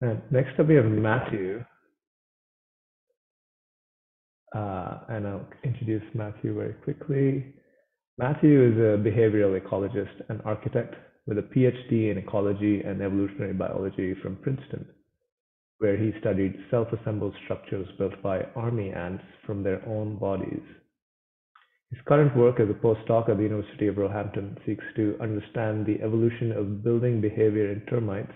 And next up, we have Matthew. Uh, and I'll introduce Matthew very quickly. Matthew is a behavioral ecologist and architect with a PhD in ecology and evolutionary biology from Princeton, where he studied self-assembled structures built by army ants from their own bodies. His current work as a postdoc at the University of Roehampton seeks to understand the evolution of building behavior in termites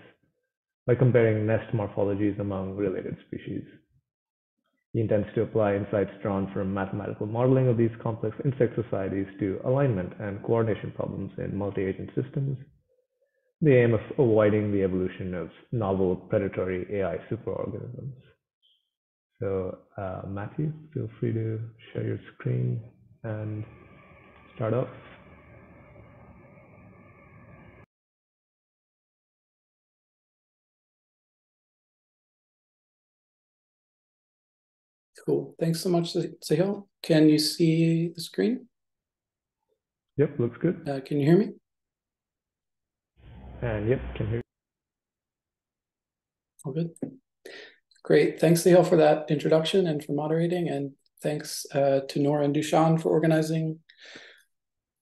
by comparing nest morphologies among related species. He intends to apply insights drawn from mathematical modeling of these complex insect societies to alignment and coordination problems in multi-agent systems, the aim of avoiding the evolution of novel predatory AI superorganisms. So uh, Matthew, feel free to share your screen and start off. Cool. Thanks so much, Sahil. Can you see the screen? Yep, looks good. Uh, can you hear me? And yep, can hear. All good. Great. Thanks, Sahil, for that introduction and for moderating. And thanks uh, to Nora and Dushan for organizing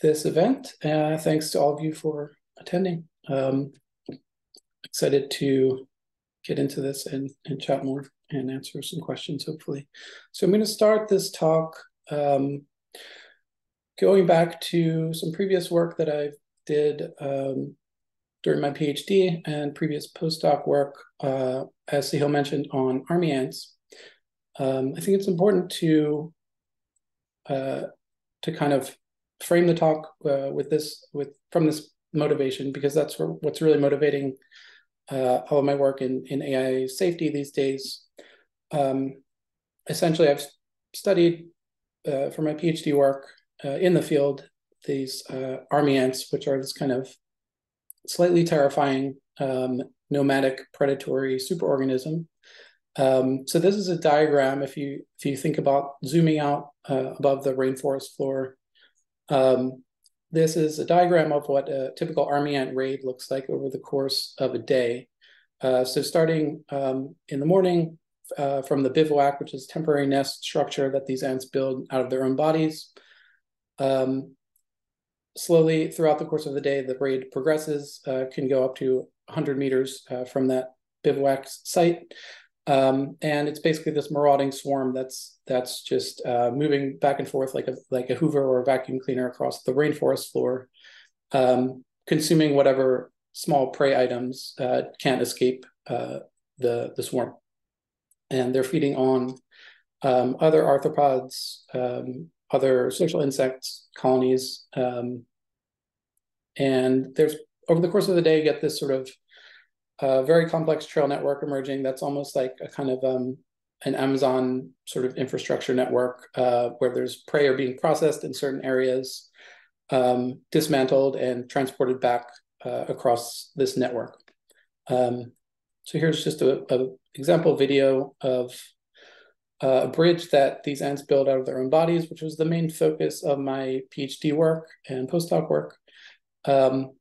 this event. Uh, thanks to all of you for attending. Um, excited to get into this and, and chat more and answer some questions, hopefully. So I'm going to start this talk um, going back to some previous work that I did um, during my PhD and previous postdoc work, uh, as Sahil mentioned, on army ants. Um, I think it's important to uh, to kind of frame the talk uh, with this with from this motivation because that's what's really motivating uh, all of my work in in AI safety these days um, essentially, I've studied uh, for my PhD work uh, in the field these uh, army ants, which are this kind of slightly terrifying um, nomadic predatory superorganism. Um, so this is a diagram. If you if you think about zooming out uh, above the rainforest floor, um, this is a diagram of what a typical army ant raid looks like over the course of a day. Uh, so starting um, in the morning, uh, from the bivouac, which is temporary nest structure that these ants build out of their own bodies. Um, slowly throughout the course of the day, the raid progresses, uh, can go up to 100 meters uh, from that bivouac site. Um, and it's basically this marauding swarm that's that's just uh, moving back and forth like a like a Hoover or a vacuum cleaner across the rainforest floor, um, consuming whatever small prey items uh, can't escape uh, the the swarm and they're feeding on um, other arthropods, um, other social insects colonies. Um, and there's over the course of the day, you get this sort of uh, very complex trail network emerging that's almost like a kind of um, an Amazon sort of infrastructure network uh, where there's prey are being processed in certain areas, um, dismantled and transported back uh, across this network. Um, so here's just a, a example video of uh, a bridge that these ants build out of their own bodies, which was the main focus of my PhD work and postdoc work. Um,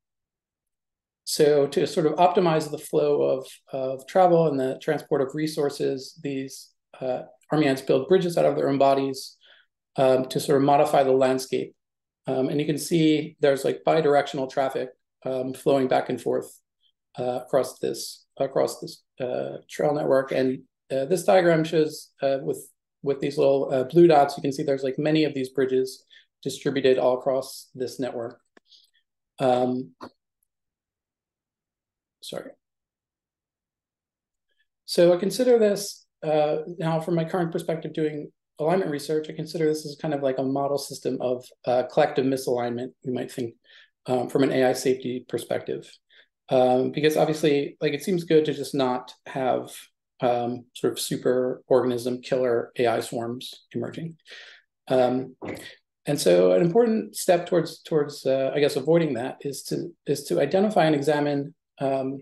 so to sort of optimize the flow of, of travel and the transport of resources, these uh, army ants build bridges out of their own bodies um, to sort of modify the landscape. Um, and you can see there's like bidirectional traffic um, flowing back and forth uh, across this across this uh, trail network. And uh, this diagram shows uh, with with these little uh, blue dots, you can see there's like many of these bridges distributed all across this network. Um, sorry. So I consider this uh, now from my current perspective doing alignment research, I consider this as kind of like a model system of uh, collective misalignment, you might think, um, from an AI safety perspective um, because obviously, like it seems good to just not have um, sort of super organism killer AI swarms emerging. Um, and so, an important step towards towards uh, I guess avoiding that is to is to identify and examine um,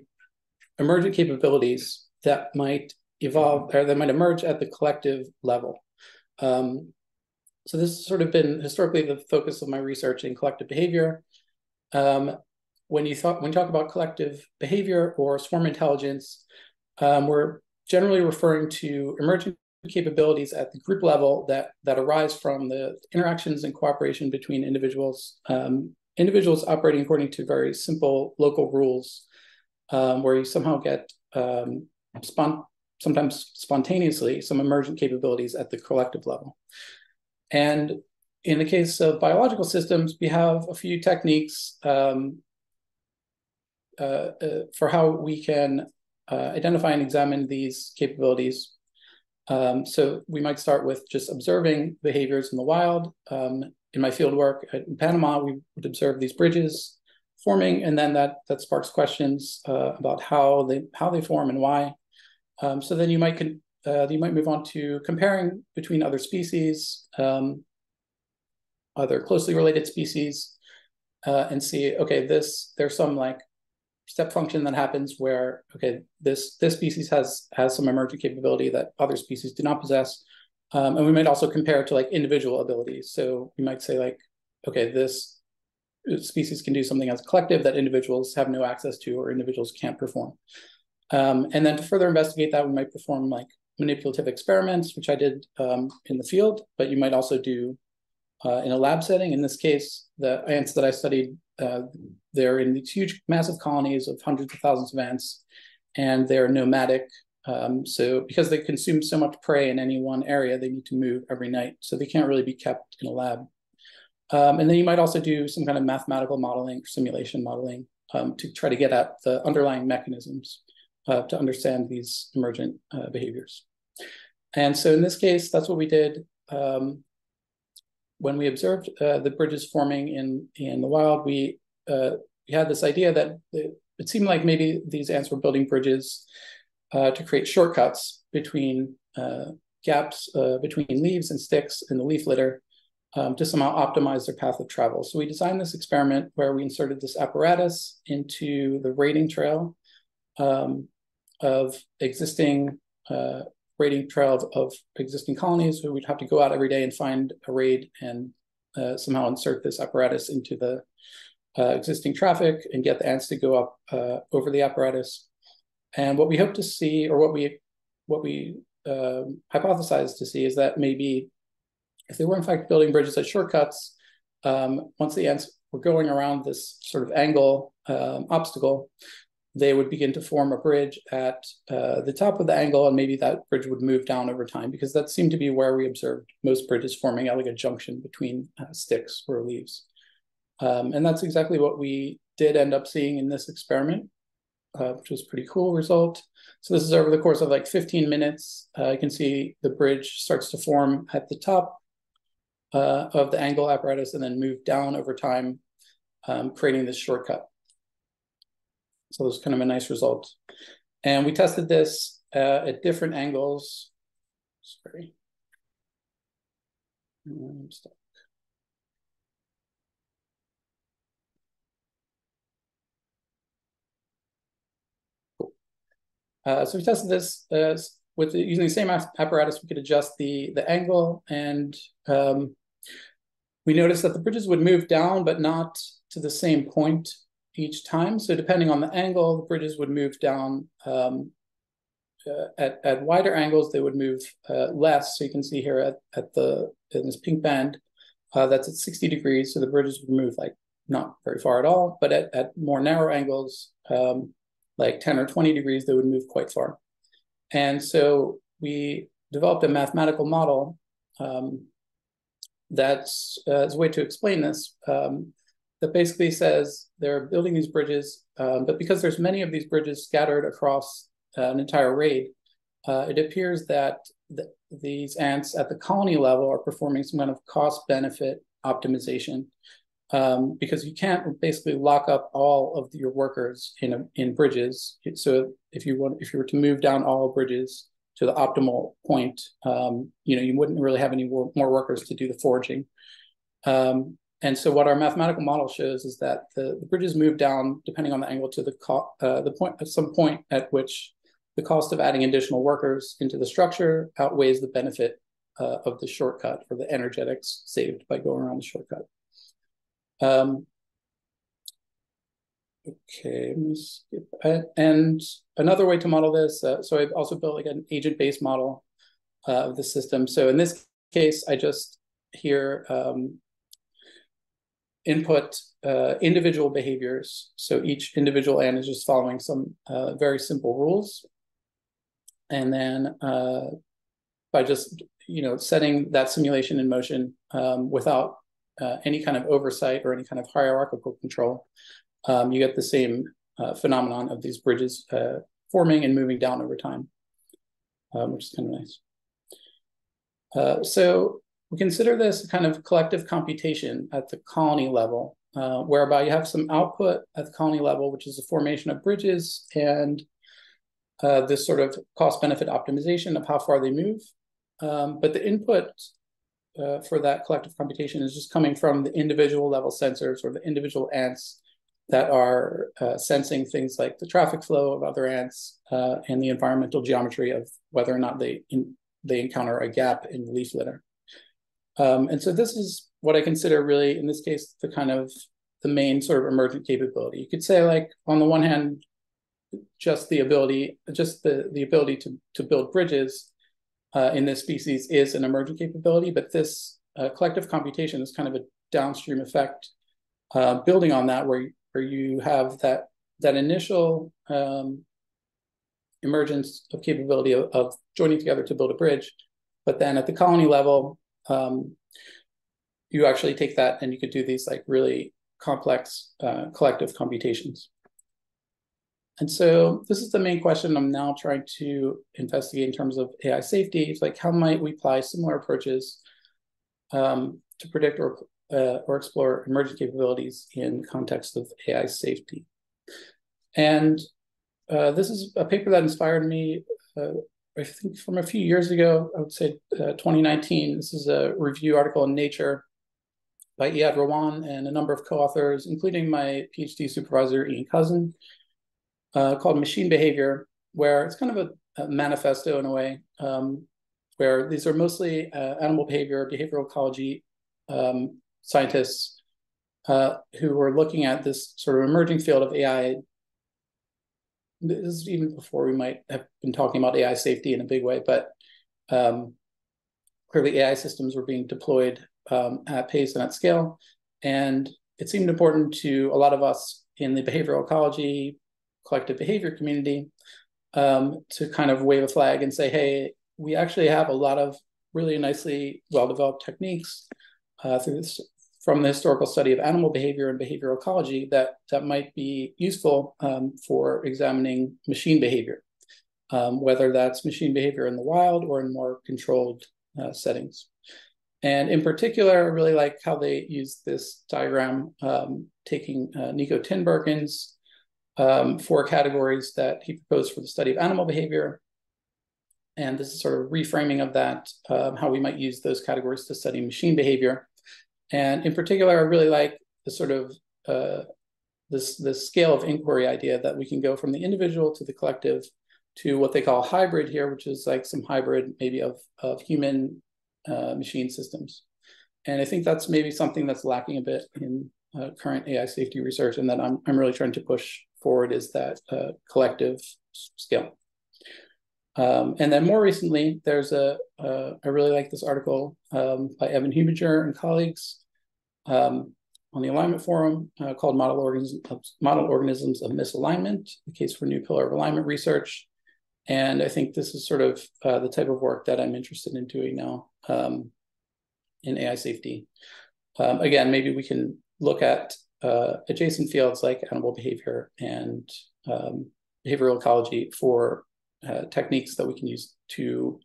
emergent capabilities that might evolve or that might emerge at the collective level. Um, so this has sort of been historically the focus of my research in collective behavior. Um, when you thought when you talk about collective behavior or swarm intelligence, um, we're generally referring to emergent capabilities at the group level that that arise from the interactions and cooperation between individuals um, individuals operating according to very simple local rules um, where you somehow get um, spont sometimes spontaneously some emergent capabilities at the collective level. And in the case of biological systems we have a few techniques um, uh, uh, for how we can uh, identify and examine these capabilities um, so we might start with just observing behaviors in the wild. Um, in my field work in Panama, we would observe these bridges forming, and then that that sparks questions uh, about how they how they form and why. Um, so then you might uh, you might move on to comparing between other species, um, other closely related species, uh, and see okay this there's some like step function that happens where okay this this species has has some emergent capability that other species do not possess. Um, and we might also compare it to like individual abilities. So we might say like okay this species can do something as collective that individuals have no access to or individuals can't perform. Um, and then to further investigate that we might perform like manipulative experiments which i did um, in the field but you might also do uh, in a lab setting. In this case the ants that i studied uh, they're in these huge, massive colonies of hundreds of thousands of ants, and they're nomadic. Um, so because they consume so much prey in any one area, they need to move every night. So they can't really be kept in a lab. Um, and then you might also do some kind of mathematical modeling simulation modeling um, to try to get at the underlying mechanisms uh, to understand these emergent uh, behaviors. And so in this case, that's what we did. Um, when we observed uh, the bridges forming in in the wild, we uh, we had this idea that it, it, seemed like maybe these ants were building bridges uh, to create shortcuts between uh, gaps uh, between leaves and sticks in the leaf litter um, to somehow optimize their path of travel. So we designed this experiment where we inserted this apparatus into the raiding trail um, of existing uh, raiding trail of, of existing colonies. So we'd have to go out every day and find a raid and uh, somehow insert this apparatus into the uh, existing traffic and get the ants to go up uh, over the apparatus. And what we hope to see, or what we what we um, hypothesize to see, is that maybe if they were in fact building bridges as shortcuts, um, once the ants were going around this sort of angle um, obstacle, they would begin to form a bridge at uh, the top of the angle, and maybe that bridge would move down over time because that seemed to be where we observed most bridges forming like a junction between uh, sticks or leaves. Um, and that's exactly what we did end up seeing in this experiment, uh, which was pretty cool result. So this is over the course of like 15 minutes. Uh, you can see the bridge starts to form at the top uh, of the angle apparatus and then move down over time, um, creating this shortcut. So it was kind of a nice result. And we tested this uh, at different angles. Sorry. I'm stuck. Cool. Uh, so we tested this uh, with the, using the same apparatus. We could adjust the the angle, and um, we noticed that the bridges would move down, but not to the same point each time. So depending on the angle, the bridges would move down um, uh, at, at wider angles, they would move uh, less. So you can see here at, at the in this pink band, uh, that's at 60 degrees. So the bridges would move like not very far at all, but at, at more narrow angles, um, like 10 or 20 degrees, they would move quite far. And so we developed a mathematical model um, that's uh, as a way to explain this. Um, that basically says they're building these bridges, um, but because there's many of these bridges scattered across uh, an entire raid, uh, it appears that th these ants at the colony level are performing some kind of cost benefit optimization um, because you can't basically lock up all of your workers in a, in bridges. So if you want, if you were to move down all bridges to the optimal point, um, you know, you wouldn't really have any more, workers to do the forging. Um, and so what our mathematical model shows is that the, the bridges move down depending on the angle to the uh, the point at some point at which the cost of adding additional workers into the structure outweighs the benefit uh, of the shortcut or the energetics saved by going around the shortcut. Um, Okay. And another way to model this, uh, so I've also built like an agent-based model uh, of the system. So in this case, I just here um, input uh, individual behaviors. So each individual ant is just following some uh, very simple rules. And then uh, by just you know setting that simulation in motion um, without uh, any kind of oversight or any kind of hierarchical control, um, you get the same uh, phenomenon of these bridges uh, forming and moving down over time, um, which is kind of nice. So we consider this kind of collective computation at the colony level, uh, whereby you have some output at the colony level, which is the formation of bridges and uh, this sort of cost benefit optimization of how far they move. Um, but the input uh, for that collective computation is just coming from the individual level sensors or the individual ants that are uh, sensing things like the traffic flow of other ants uh, and the environmental geometry of whether or not they in, they encounter a gap in leaf litter. Um, and so this is what I consider really, in this case, the kind of the main sort of emergent capability. You could say like, on the one hand, just the ability, just the, the ability to, to build bridges uh, in this species is an emergent capability, but this uh, collective computation is kind of a downstream effect uh, building on that where where you have that that initial um, emergence of capability of, of, joining together to build a bridge, but then at the colony level, um, you actually take that and you could do these like really complex uh, collective computations. And so this is the main question I'm now trying to investigate in terms of AI safety. It's like how might we apply similar approaches um, to predict or uh, or explore emerging capabilities in context of AI safety. And uh, this is a paper that inspired me, uh, I think from a few years ago, I would say uh, 2019. This is a review article in Nature by Iyad Rahwan and a number of co-authors, including my PhD supervisor, Iain Couzin, uh, called Machine Behavior, where it's kind of a, a manifesto in a way, um, where these are mostly uh, animal behavior, behavioral ecology um, scientists uh, who were looking at this sort of emerging field of AI. This is even before we might have been talking about AI safety in a big way, but um, clearly AI systems were being deployed um, at pace and at scale. And it seemed important to a lot of us in the behavioral ecology, collective behavior community um, to kind of wave a flag and say, hey, we actually have a lot of really nicely well-developed techniques uh, through this, from the historical study of animal behavior and behavioral ecology that, that might be useful um, for examining machine behavior, um, whether that's machine behavior in the wild or in more controlled uh, settings. And in particular, I really like how they use this diagram, um, taking uh, Niko Tinbergen's um, four categories that he proposed for the study of animal behavior. And this is sort of reframing of that, um, how we might use those categories to study machine behavior. And in particular, I really like the sort of uh, this, this scale of inquiry idea that we can go from the individual to the collective to what they call hybrid here, which is like some hybrid maybe of, of human uh, machine systems. And I think that's maybe something that's lacking a bit in uh, current AI safety research and that I'm, I'm really trying to push forward is that uh, collective scale. Um, and then more recently, there's a I really like this article um, by Evan Hubinger and colleagues um, on the Alignment Forum uh, called Model, Organism, Model Organisms of Misalignment, the case for new pillar of alignment research. And I think this is sort of uh, the type of work that I'm interested in doing now um, in AI safety. Um, again, maybe we can look at uh, adjacent fields like animal behavior and um, behavioral ecology for uh, techniques that we can use to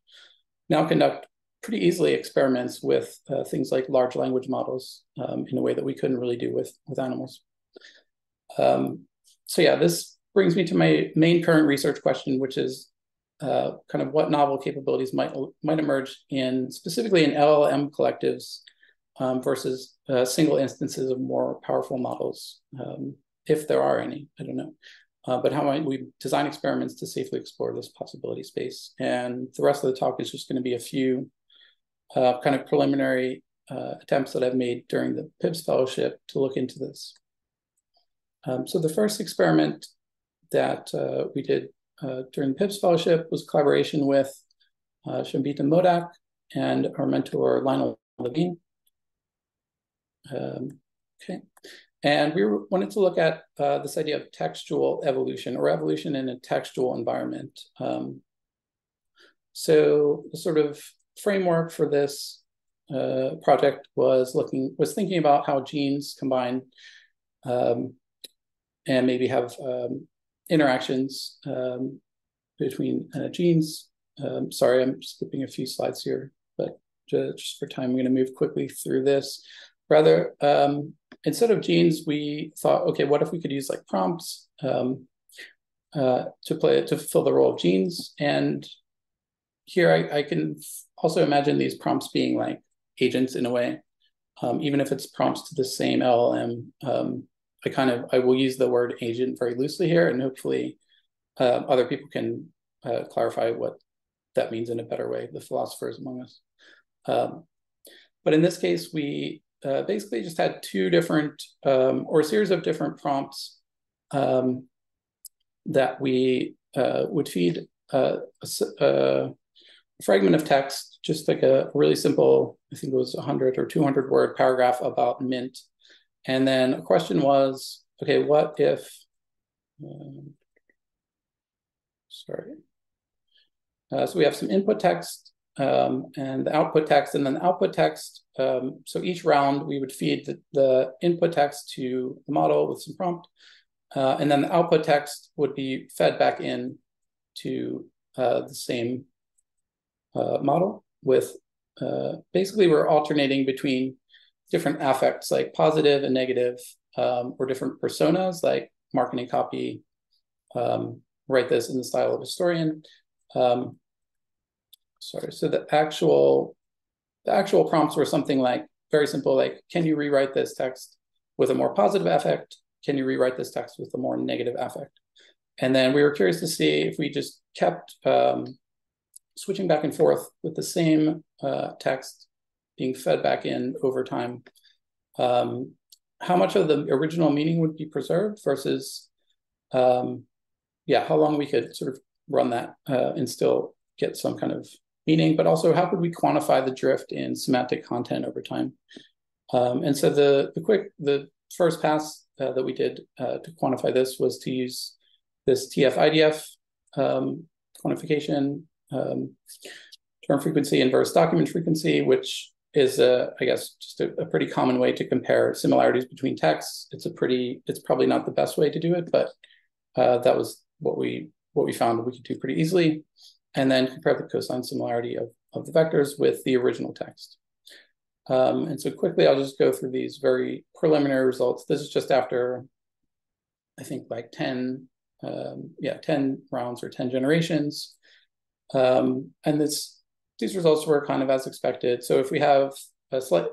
now conduct pretty easily experiments with uh, things like large language models um, in a way that we couldn't really do with, with animals. Um, so yeah, this brings me to my main current research question, which is uh, kind of what novel capabilities might, might emerge in specifically in LLM collectives um, versus uh, single instances of more powerful models, um, if there are any, I don't know uh, but how might we design experiments to safely explore this possibility space? And the rest of the talk is just going to be a few uh, kind of preliminary uh, attempts that I've made during the PIBBSS fellowship to look into this. Um, so the first experiment that uh, we did uh, during the PIBBSS fellowship was collaboration with uh, Shambhita Modak and our mentor Lionel Levine. Um, okay, and we wanted to look at uh, this idea of textual evolution or evolution in a textual environment. Um, so the sort of framework for this uh, project was looking was thinking about how genes combine um, and maybe have um, interactions um, between uh, genes. Um, sorry, I'm skipping a few slides here, but just for time, I'm going to move quickly through this. Rather, um, instead of genes, we thought, okay, what if we could use like prompts um, uh, to play to fulfill the role of genes? And here I, I, can also imagine these prompts being like agents in a way, um, even if it's prompts to the same LLM. Um, I kind of I will use the word agent very loosely here, and hopefully uh, other people can uh, clarify what that means in a better way. The philosophers among us. Um, but in this case, we uh, basically just had two different um, or a series of different prompts um, that we uh, would feed uh, a, a, fragment of text, just like a really simple, I think it was 100 or 200 word paragraph about Mint. And then a question was, okay, what if, um, sorry. Uh, so we have some input text um, and the output text, and then the output text. Um, so each round we would feed the, the, input text to the model with some prompt, uh, and then the output text would be fed back in to uh, the same uh, model with uh, basically we're alternating between different affects like positive and negative, um, or different personas like marketing copy, um, write this in the style of historian, um, sorry, so the actual the actual prompts were something like very simple, like, can you rewrite this text with a more positive affect? Can you rewrite this text with a more negative affect? And then we were curious to see if we just kept um, switching back and forth with the same uh, text being fed back in over time, um, how much of the original meaning would be preserved versus, um, yeah, how long we could sort of run that uh, and still get some kind of meaning, but also how could we quantify the drift in semantic content over time? Um, and so the, the quick, the first pass uh, that we did uh, to quantify this was to use this TF-IDF um, quantification, um, term frequency inverse document frequency, which is, a, I guess, just a, a, pretty common way to compare similarities between texts. It's a pretty, it's probably not the best way to do it, but uh, that was what we what we found we could do pretty easily and then compare the cosine similarity of, of the vectors with the original text. Um, and so quickly, I'll just go through these very preliminary results. This is just after, I think, like 10, um, yeah, 10 rounds or 10 generations. Um, and this these results were kind of as expected. So if we have a slight,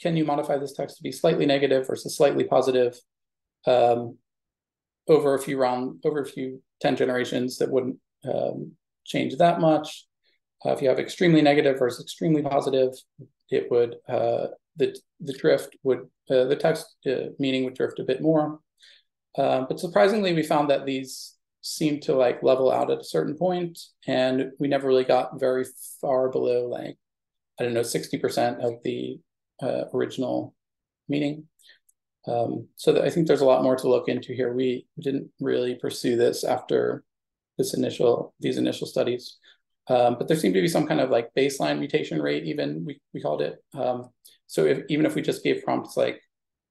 can you modify this text to be slightly negative versus slightly positive um, over a few round, over a few 10 generations that wouldn't um, change that much. Uh, if you have extremely negative versus extremely positive, it would uh, the the drift would uh, the text uh, meaning would drift a bit more. Um, but surprisingly, we found that these seemed to like level out at a certain point, and we never really got very far below like I don't know sixty percent of the uh, original meaning. Um, so I think there's a lot more to look into here. We didn't really pursue this after this initial these initial studies. Um, but there seemed to be some kind of like baseline mutation rate, even we, we called it. Um, so if, even if we just gave prompts like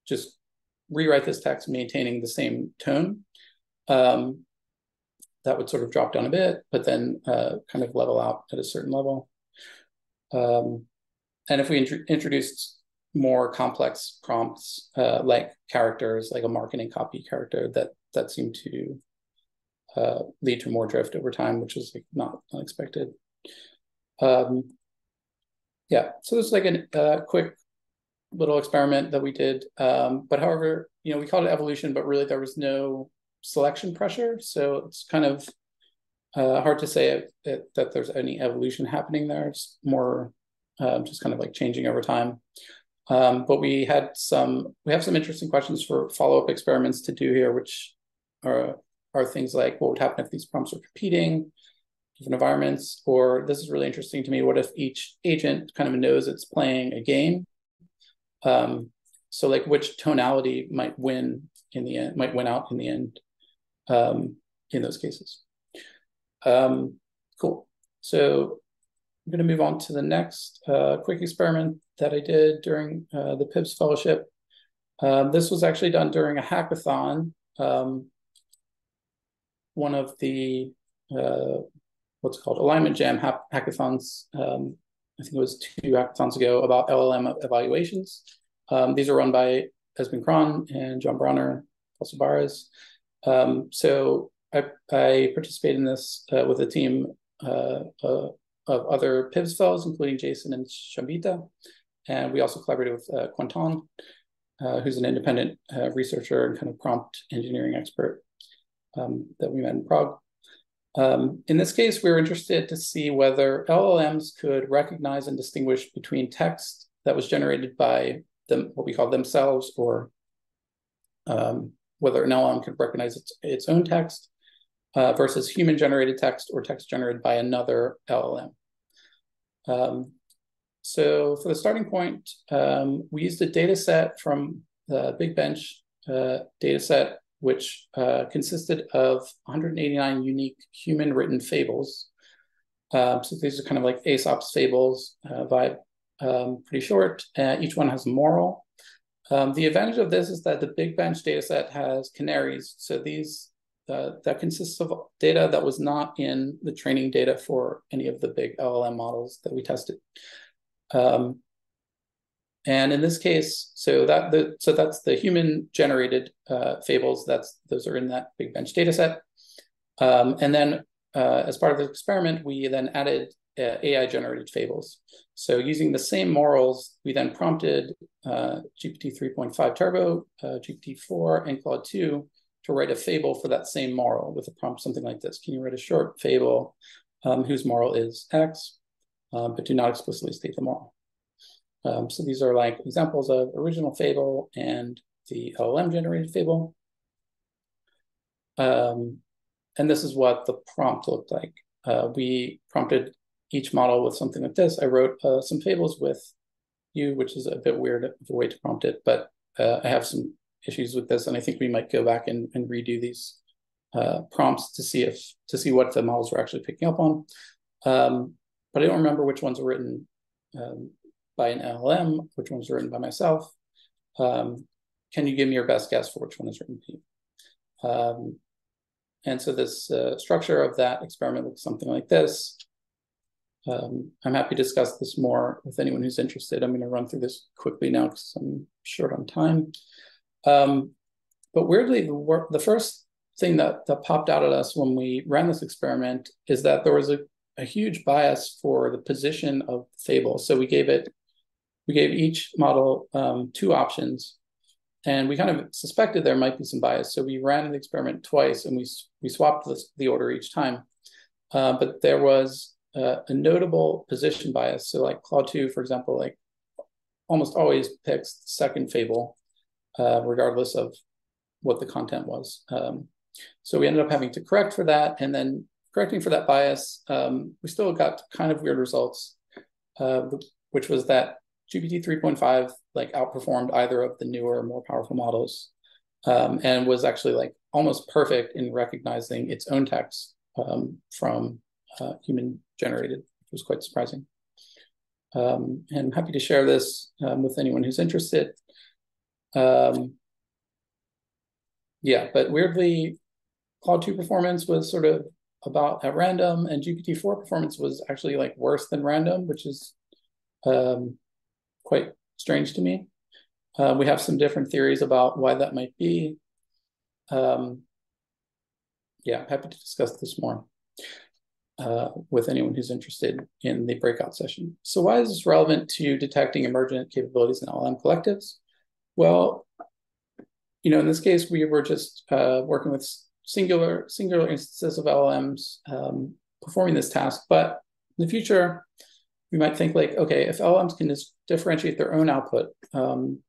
just rewrite this text maintaining the same tone, um, that would sort of drop down a bit, but then uh, kind of level out at a certain level. Um, and if we int introduced more complex prompts uh, like characters, like a marketing copy character, that that seemed to uh, lead to more drift over time, which is like not unexpected. Um, yeah, so this is like a uh, quick little experiment that we did. Um, but however, you know, we called it evolution, but really there was no selection pressure. So it's kind of uh, hard to say it, it, that there's any evolution happening there. It's more uh, just kind of like changing over time. Um, but we had some, we have some interesting questions for follow-up experiments to do here, which are, are things like what would happen if these prompts are competing, different environments, or this is really interesting to me, what if each agent kind of knows it's playing a game? Um, so like which tonality might win in the end, might win out in the end um, in those cases. Um, cool. So I'm going to move on to the next uh, quick experiment that I did during uh, the PIBBSS fellowship. Um, this was actually done during a hackathon. Um, one of the uh, what's called alignment jam ha hackathons. Um, I think it was two hackathons ago about LLM evaluations. Um, these are run by Esben Kran and John Bronner, Paul Barres. Um, so I, I participated in this uh, with a team uh, uh, of other PIBBSS fellows, including Jason and Shambita. And we also collaborated with uh, Quentin, uh, who's an independent uh, researcher and kind of prompt engineering expert um, that we met in Prague. Um, in this case, we were interested to see whether LLMs could recognize and distinguish between text that was generated by them, what we call themselves, or um, whether an LLM could recognize its, its own text uh, versus human generated text or text generated by another LLM. Um, so for the starting point, um, we used a data set from the Big Bench uh, data set, which uh, consisted of 189 unique human written fables. Um, so these are kind of like Aesop's fables uh, vibe, um, pretty short. Uh, each one has a moral. Um, the advantage of this is that the Big Bench data set has canaries. So these uh, that consists of data that was not in the training data for any of the big LLM models that we tested. Um, and in this case, so that the so that's the human generated uh, fables. That's those are in that big bench data set. Um, and then uh, as part of the experiment, we then added uh, AI generated fables. So using the same morals, we then prompted uh, GPT 3.5 Turbo, uh, GPT 4, and Claude 2 to write a fable for that same moral with a prompt something like this. Can you write a short fable um, whose moral is X, um, but do not explicitly state the moral? Um, so these are like examples of original fable and the LLM generated fable. Um, and this is what the prompt looked like. Uh, we prompted each model with something like this. I wrote uh, some fables with you, which is a bit weird of a way to prompt it, but uh, I have some issues with this, and I think we might go back and, and redo these uh, prompts to see if to see what the models were actually picking up on. Um, but I don't remember which ones were written um, by an LLM, which ones written by myself. Um, can you give me your best guess for which one is written by you? Um, and so this uh, structure of that experiment looks something like this. Um, I'm happy to discuss this more with anyone who's interested. I'm going to run through this quickly now because I'm short on time. Um, but weirdly, the, the first thing that, that popped out at us when we ran this experiment is that there was a, a huge bias for the position of the Fable. So we gave it, we gave each model um, two options, and we kind of suspected there might be some bias. So we ran the experiment twice, and we we swapped the, the order each time. Uh, but there was uh, a notable position bias. So like Claude 2, for example, like almost always picks the second Fable uh, regardless of what the content was. Um, so we ended up having to correct for that. And then correcting for that bias, um, we still got kind of weird results, uh, which was that GPT 3.5 like outperformed either of the newer, more powerful models um, and was actually like almost perfect in recognizing its own text um, from uh, human generated, which was quite surprising. Um, and I'm happy to share this um, with anyone who's interested. Um, yeah, but weirdly, Claude 2 performance was sort of about at random, and GPT-4 performance was actually like worse than random, which is um, quite strange to me. Uh, we have some different theories about why that might be. Um, yeah, happy to discuss this more uh, with anyone who's interested in the breakout session. So why is this relevant to detecting emergent capabilities in LLM collectives? Well, you know, in this case, we were just uh, working with singular singular instances of LLMs um, performing this task. But in the future, we might think like, okay, if LLMs can just differentiate their own output, um,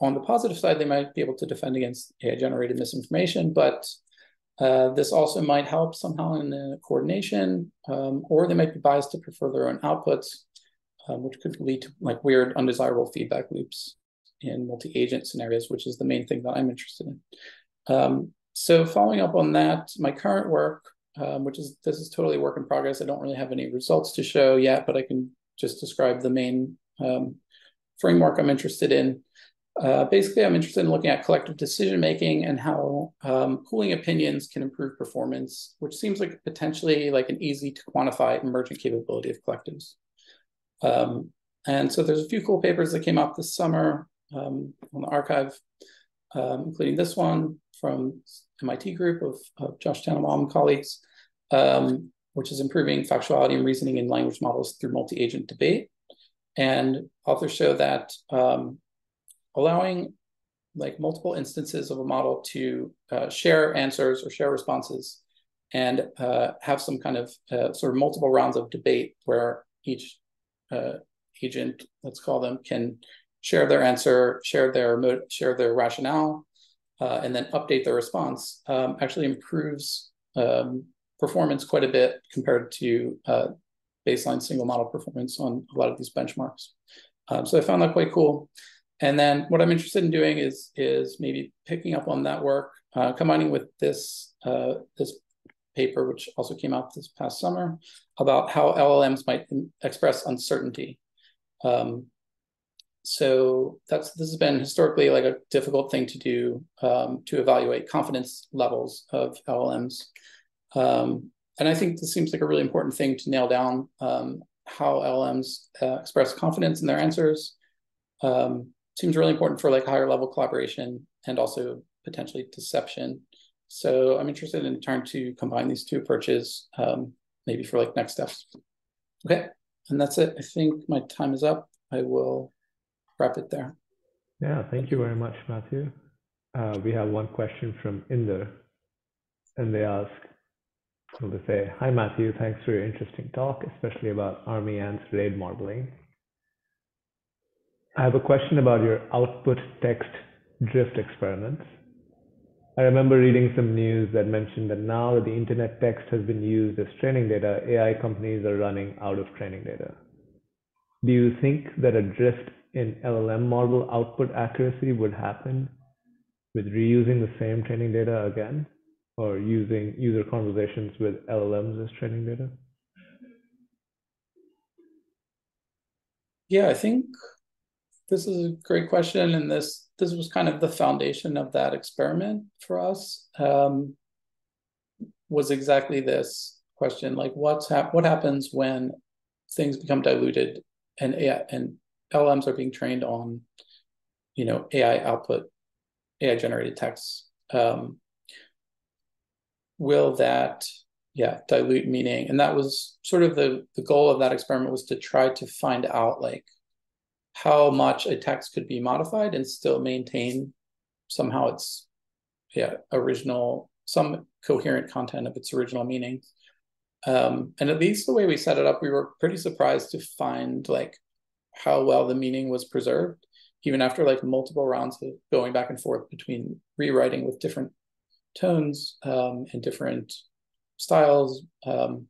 on the positive side, they might be able to defend against AI-generated misinformation, but uh, this also might help somehow in the coordination, um, or they might be biased to prefer their own outputs, um, which could lead to like weird, undesirable feedback loops in multi-agent scenarios, which is the main thing that I'm interested in. Um, so following up on that, my current work, um, which is this is totally work in progress. I don't really have any results to show yet, but I can just describe the main um, framework I'm interested in. Uh, basically, I'm interested in looking at collective decision making and how um, pooling opinions can improve performance, which seems like potentially like an easy to quantify emergent capability of collectives. Um, and so there's a few cool papers that came out this summer um, on the arXiv, um, including this one from MIT group of, of Josh Tenenbaum and colleagues, um, which is improving factuality and reasoning in language models through multi-agent debate. And authors show that um, allowing like multiple instances of a model to uh, share answers or share responses and uh, have some kind of uh, sort of multiple rounds of debate where each uh, agent, let's call them, can share their answer, share their share their rationale, uh, and then update the response. Um, actually improves um, performance quite a bit compared to uh, baseline single model performance on a lot of these benchmarks. Um, so I found that quite cool. And then what I'm interested in doing is is maybe picking up on that work, uh, combining with this uh, this paper, which also came out this past summer, about how LLMs might express uncertainty. Um, so that's this has been historically like a difficult thing to do um, to evaluate confidence levels of LLMs. Um, and I think this seems like a really important thing to nail down um, how LLMs uh, express confidence in their answers. Um, seems really important for like higher level collaboration and also potentially deception. So I'm interested in trying to combine these two approaches, um, maybe for like next steps. Okay, and that's it. I think my time is up. I will wrap it there. Yeah, thank you very much, Matthew. Uh, we have one question from Inder, and they ask, well, they say, Hi, Matthew, thanks for your interesting talk, especially about Army Ants RAID modeling. I have a question about your output text drift experiments. I remember reading some news that mentioned that now that the internet text has been used as training data, AI companies are running out of training data. Do you think that a drift in LLM model output accuracy would happen with reusing the same training data again or using user conversations with LLMs as training data? Yeah, I think this is a great question, and this this was kind of the foundation of that experiment for us. Um, was exactly this question: like, what's hap- what happens when things become diluted and AI and LLMs are being trained on, you know, AI output, AI generated text. Um, will that yeah dilute meaning and that was sort of the the goal of that experiment was to try to find out like how much a text could be modified and still maintain somehow its yeah original some coherent content of its original meaning um, and at least the way we set it up we were pretty surprised to find like how well the meaning was preserved even after like multiple rounds of going back and forth between rewriting with different tones um, and different styles um,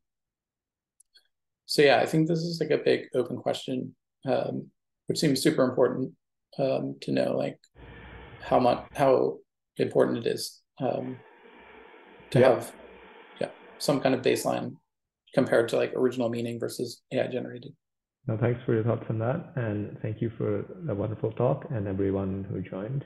so yeah i think this is like a big open question um, which seems super important um, to know, like how much how important it is um, to yeah. have yeah some kind of baseline compared to like original meaning versus AI generated. No, thanks for your thoughts on that, and thank you for a wonderful talk and everyone who joined.